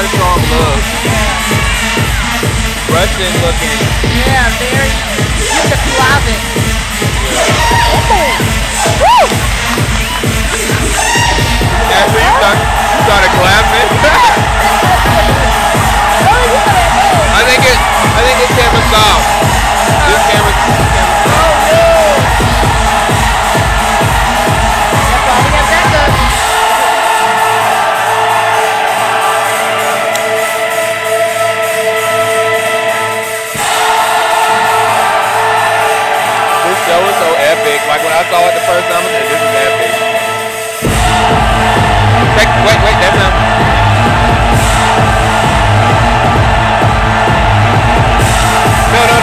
got a strong look. Russian looking. Yeah, very. You the closet. Ashley, you start, you started clapping. I saw it the first time I said, this is that wait, wait, that's him. No, no,